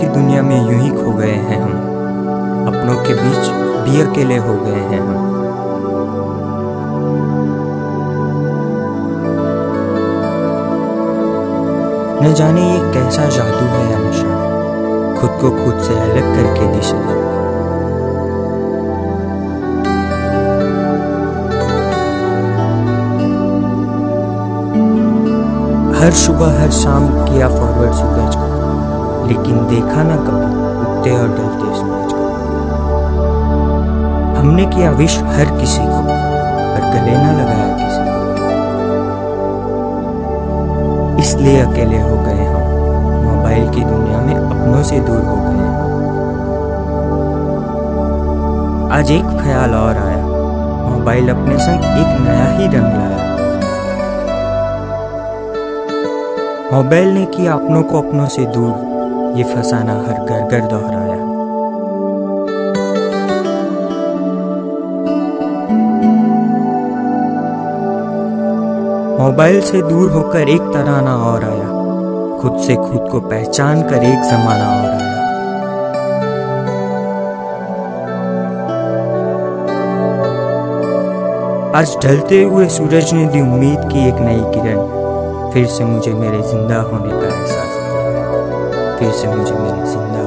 की दुनिया में यूँ ही खो गए हैं हम। अपनों के बीच भी अकेले हो गए हैं हम। न जाने ये कैसा जादू है या नशा। खुद को खुद से अलग करके दिशा हर सुबह, हर शाम किया फॉरवर्ड सूरज को। लेकिन देखा ना कभी उगते और डलते सूरज को। हमने किया विश हर किसी को, पर गले ना लगाया किसी को। इसलिए अकेले हो गए हम, मोबाइल की दुनिया में अपनों से दूर हो गए हम। आज एक ख्याल और आया, मोबाइल अपने संग एक नया ही रंग लाया। मोबाइल ने किया अपनों को अपनों से दूर ये फसाना हर घर घर दोहराया। मोबाइल से दूर होकर एक तराना और आया। खुद से खुद को पहचान कर एक जमाना और आया। आज ढलते हुए सूरज ने दी उम्मीद की एक नई किरण। फिर से मुझे मेरे ज़िंदा होने का एहसास। दिया फिर से मुझे मेरे ज़िंदा